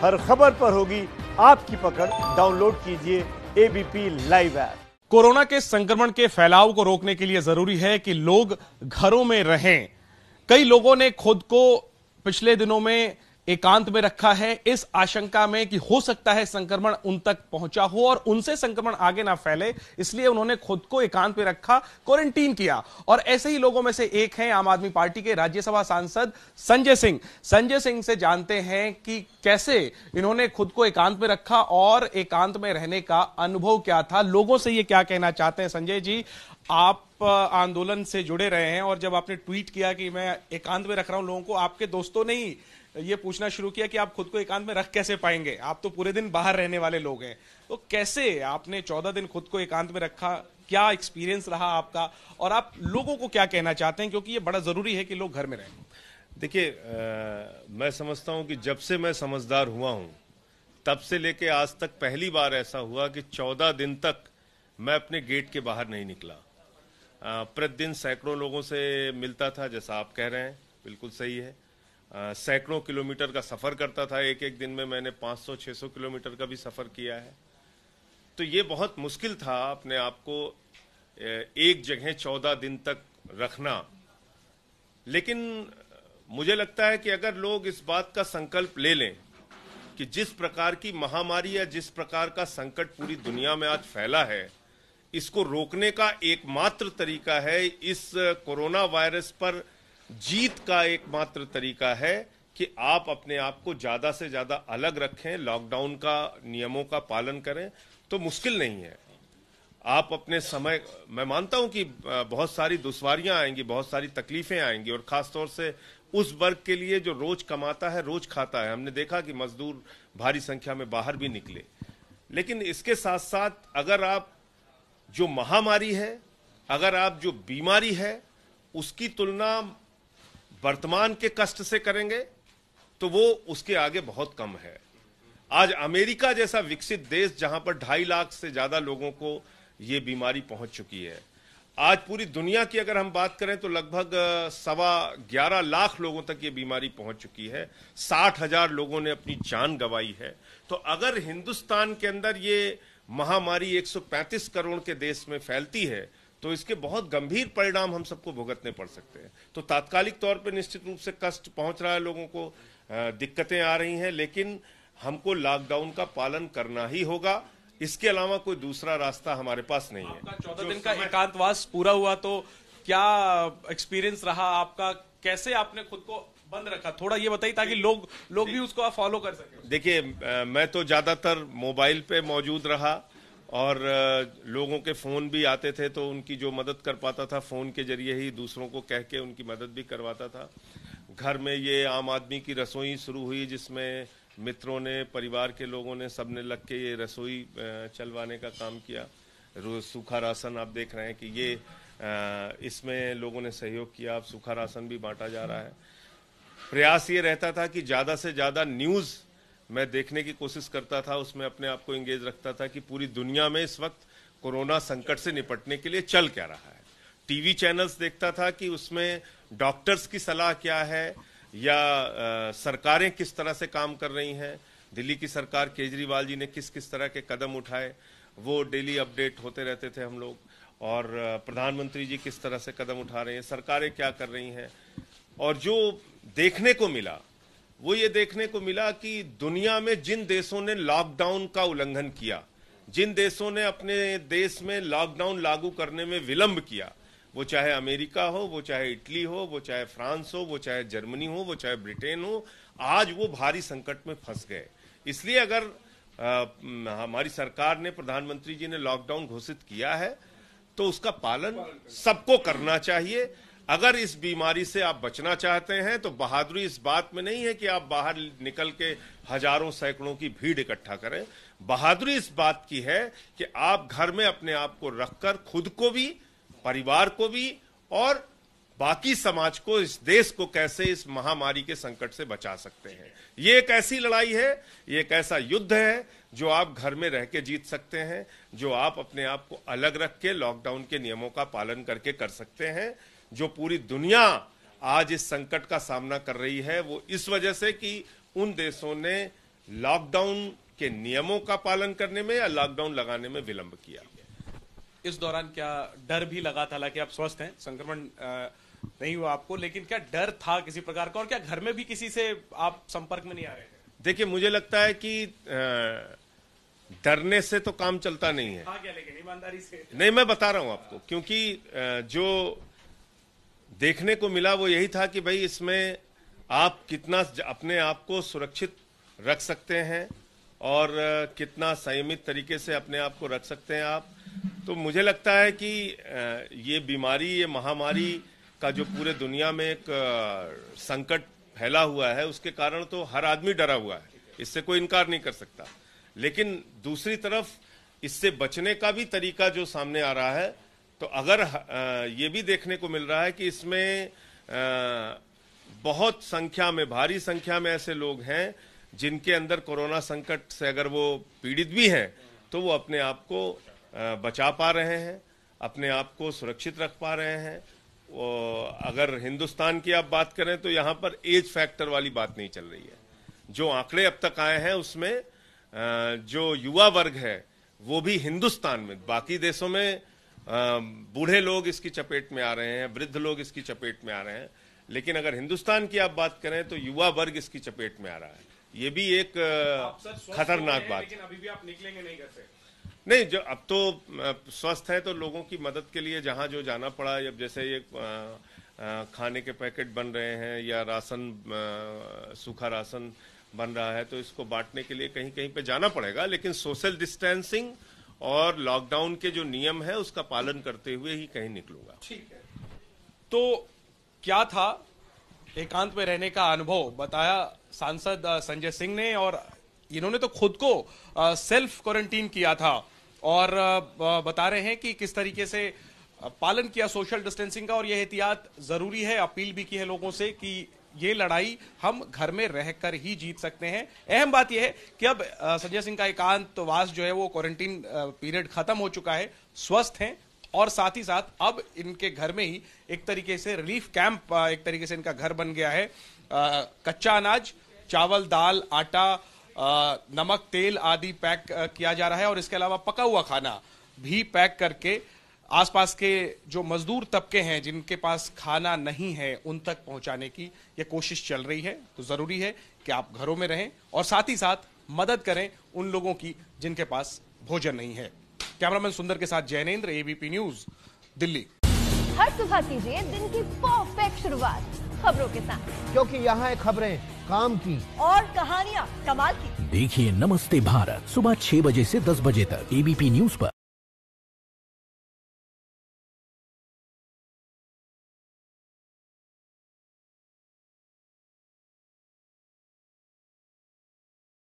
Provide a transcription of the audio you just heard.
हर खबर पर होगी आपकी पकड़। डाउनलोड कीजिए एबीपी लाइव ऐप कोरोना के संक्रमण के फैलाव को रोकने के लिए ज़रूरी है कि लोग घरों में रहें। कई लोगों ने खुद को पिछले दिनों में एकांत में रखा है। इस आशंका में कि हो सकता है संक्रमण उन तक पहुँचा हो और उनसे संक्रमण आगे ना फैले, इसलिए उन्होंने खुद को एकांत में रखा, क्वारंटीन किया। और ऐसे ही लोगों में से एक हैं आम आदमी पार्टी के राज्यसभा सांसद संजय सिंह। संजय सिंह से जानते हैं कि कैसे इन्होंने खुद को एकांत में रखा और एकांत में रहने का अनुभव क्या था। लोगों से ये क्या कहना चाहते हैं? संजय जी, आप आंदोलन से जुड़े रहे हैं और जब आपने ट्वीट किया कि मैं एकांत में रख रहा हूँ, लोगों को आपके दोस्तों ने ही ये पूछना शुरू किया कि आप खुद को एकांत में रख कैसे पाएँगे? आप तो पूरे दिन बाहर रहने वाले लोग हैं। तो कैसे आपने चौदह दिन खुद को एकांत में रखा? क्या एक्सपीरियंस रहा आपका? और आप लोगों को क्या कहना चाहते हैं? क्योंकि ये बड़ा ज़रूरी है कि लोग घर में रहें। देखिए मैं समझता हूँ कि जब से मैं समझदार हुआ हूँ, तब से लेके आज तक पहली बार ऐसा हुआ कि चौदह दिन तक मैं अपने गेट के बाहर नहीं निकला। प्रतिदिन सैकड़ों लोगों से मिलता था, जैसा आप कह रहे हैं, बिल्कुल सही है। सैकड़ों किलोमीटर का सफ़र करता था। एक एक दिन में मैंने 500-600 किलोमीटर का भी सफ़र किया है। तो ये बहुत मुश्किल था अपने आप को एक जगह चौदह दिन तक रखना। लेकिन मुझे लगता है कि अगर लोग इस बात का संकल्प ले लें कि जिस प्रकार की महामारी या जिस प्रकार का संकट पूरी दुनिया में आज फैला है, इसको रोकने का एकमात्र तरीका है इस कोरोना वायरस पर जीत का एकमात्र तरीका है कि आप अपने आप को ज़्यादा से ज़्यादा अलग रखें लॉकडाउन का, नियमों का पालन करें तो मुश्किल नहीं है। आप अपने समय, मैं मानता हूँ कि बहुत सारी दुश्वारियाँ आएँगी, बहुत सारी तकलीफें आएँगी, और खासतौर से उस वर्ग के लिए जो रोज कमाता है, रोज खाता है। हमने देखा कि मजदूर भारी संख्या में बाहर भी निकले। लेकिन इसके साथ साथ अगर आप जो महामारी है, अगर आप जो बीमारी है, उसकी तुलना वर्तमान के कष्ट से करेंगे तो वो उसके आगे बहुत कम है। आज अमेरिका जैसा विकसित देश जहाँ पर ढाई लाख से ज़्यादा लोगों को ये बीमारी पहुँच चुकी है, आज पूरी दुनिया की अगर हम बात करें तो लगभग सवा ग्यारह लाख लोगों तक ये बीमारी पहुँच चुकी है। साठ हज़ार लोगों ने अपनी जान गंवाई है। तो अगर हिंदुस्तान के अंदर ये महामारी 135 करोड़ के देश में फैलती है तो इसके बहुत गंभीर परिणाम हम सबको भुगतने पड़ सकते हैं। तो तात्कालिक तौर पर निश्चित रूप से कष्ट पहुँच रहा है लोगों को दिक्कतें आ रही हैं लेकिन हमको लॉकडाउन का पालन करना ही होगा। इसके अलावा कोई दूसरा रास्ता हमारे पास नहीं है। चौदह दिन का एकांतवास पूरा हुआ तो क्या एक्सपीरियंस रहा आपका? कैसे आपने खुद को बंद रखा? थोड़ा ये बताइए ताकि लोग लोग भी उसको आप फॉलो कर सके। देखिए मैं तो ज़्यादातर मोबाइल पे मौजूद रहा। और लोगों के फ़ोन भी आते थे तो उनकी जो मदद कर पाता था, फ़ोन के ज़रिए ही दूसरों को कह के उनकी मदद भी करवाता था। घर में ये आम आदमी की रसोई शुरू हुई, जिसमें मित्रों ने, परिवार के लोगों ने, सबने लग के ये रसोई चलवाने का काम किया। सूखा राशन आप देख रहे हैं कि ये इसमें लोगों ने सहयोग किया। अब सूखा राशन भी बांटा जा रहा है। प्रयास ये रहता था कि ज़्यादा से ज़्यादा न्यूज़ मैं देखने की कोशिश करता था उसमें अपने आप को इंगेज रखता था कि पूरी दुनिया में इस वक्त कोरोना संकट से निपटने के लिए चल क्या रहा है। टीवी चैनल्स देखता था कि उसमें डॉक्टर्स की सलाह क्या है या आ, सरकारें किस तरह से काम कर रही हैं दिल्ली की सरकार केजरीवाल जी ने किस किस तरह के कदम उठाए वो डेली अपडेट होते रहते थे हम लोग और प्रधानमंत्री जी किस तरह से कदम उठा रहे हैं सरकारें क्या कर रही हैं और जो देखने को मिला वो ये देखने को मिला कि दुनिया में जिन देशों ने लॉकडाउन का उल्लंघन किया जिन देशों ने अपने देश में लॉकडाउन लागू करने में विलंब किया वो चाहे अमेरिका हो वो चाहे इटली हो वो चाहे फ्रांस हो वो चाहे जर्मनी हो वो चाहे ब्रिटेन हो आज वो भारी संकट में फंस गए। इसलिए अगर आ, हमारी सरकार ने प्रधानमंत्री जी ने लॉकडाउन घोषित किया है तो उसका पालन सबको करना चाहिए। अगर इस बीमारी से आप बचना चाहते हैं तो बहादुरी इस बात में नहीं है कि आप बाहर निकल के हज़ारों सैकड़ों की भीड़ इकट्ठा करें। बहादुरी इस बात की है कि आप घर में अपने आप को रखकर खुद को भी, परिवार को भी, और बाकी समाज को, इस देश को कैसे इस महामारी के संकट से बचा सकते हैं। ये एक ऐसी लड़ाई है, ये एक ऐसा युद्ध है, जो आप घर में रह के जीत सकते हैं, जो आप अपने आप को अलग रख के लॉकडाउन के नियमों का पालन करके कर सकते हैं। जो पूरी दुनिया आज इस संकट का सामना कर रही है वो इस वजह से कि उन देशों ने लॉकडाउन के नियमों का पालन करने में या लॉकडाउन लगाने में विलंब किया? इस दौरान क्या डर भी लगा था? हालाँकि आप स्वस्थ हैं संक्रमण नहीं हुआ आपको लेकिन क्या डर था किसी प्रकार का? और क्या घर में भी किसी से आप संपर्क में नहीं आ रहे? थे देखिए मुझे लगता है कि डरने से तो काम चलता नहीं है। हाँ क्या लेकिन ईमानदारी से। नहीं मैं बता रहा हूँ आपको क्योंकि जो देखने को मिला वो यही था कि भाई इसमें आप कितना अपने आप को सुरक्षित रख सकते हैं और कितना संयमित तरीके से अपने आप को रख सकते हैं आप। तो मुझे लगता है कि ये बीमारी, ये महामारी का जो पूरे दुनिया में एक संकट फैला हुआ है, उसके कारण तो हर आदमी डरा हुआ है। इससे कोई इनकार नहीं कर सकता। लेकिन दूसरी तरफ़ इससे बचने का भी तरीका जो सामने आ रहा है तो अगर ये भी देखने को मिल रहा है कि इसमें बहुत संख्या में, भारी संख्या में ऐसे लोग हैं, जिनके अंदर कोरोना संकट से अगर वो पीड़ित भी हैं तो वो अपने आप को बचा पा रहे हैं, अपने आप को सुरक्षित रख पा रहे हैं। अगर हिंदुस्तान की आप बात करें तो यहाँ पर एज फैक्टर वाली बात नहीं चल रही है। जो आंकड़े अब तक आए हैं उसमें जो युवा वर्ग है, वो भी हिंदुस्तान में, बाकी देशों में बूढ़े लोग इसकी चपेट में आ रहे हैं वृद्ध लोग इसकी चपेट में आ रहे हैं। लेकिन अगर हिंदुस्तान की आप बात करें तो युवा वर्ग इसकी चपेट में आ रहा है। ये भी एक खतरनाक बात। लेकिन अभी भी आप निकलेंगे नहीं घर से। नहीं जो अब तो स्वस्थ है तो लोगों की मदद के लिए जहाँ जो जाना पड़ा अब जैसे ये खाने के पैकेट बन रहे हैं या राशन सूखा राशन बन रहा है तो इसको बांटने के लिए कहीं कहीं पे जाना पड़ेगा। लेकिन सोशल डिस्टेंसिंग और लॉकडाउन के जो नियम है उसका पालन करते हुए ही कहीं निकलूँगा। ठीक है। तो क्या था? एकांत में रहने का अनुभव बताया सांसद संजय सिंह ने और इन्होंने तो खुद को सेल्फ क्वारंटीन किया था। और बता रहे हैं कि किस तरीके से पालन किया सोशल डिस्टेंसिंग का और यह एहतियात ज़रूरी है अपील भी की है लोगों से कि ये लड़ाई हम घर में रहकर ही जीत सकते हैं। अहम बात यह है कि अब संजय सिंह का एकांतवास जो है वो क्वारंटीन पीरियड खत्म हो चुका है, स्वस्थ हैं और साथ ही साथ अब इनके घर में ही एक तरीके से रिलीफ कैंप एक तरीके से इनका घर बन गया है। कच्चा अनाज, चावल, दाल, आटा नमक, तेल आदि पैक किया जा रहा है और इसके अलावा पका हुआ खाना भी पैक करके आसपास के जो मजदूर तबके हैं जिनके पास खाना नहीं है उन तक पहुँचाने की ये कोशिश चल रही है। तो ज़रूरी है कि आप घरों में रहें और साथ ही साथ मदद करें उन लोगों की जिनके पास भोजन नहीं है। कैमरामैन सुंदर के साथ जैनेन्द्र एबीपी न्यूज़ दिल्ली। हर सुबह कीजिए दिन की परफेक्ट शुरुआत खबरों के साथ। क्योंकि यहाँ है खबरें काम की। और कहानियाँ कमाल की। देखिए नमस्ते भारत सुबह छह बजे से दस बजे तक एबीपी न्यूज़ पर।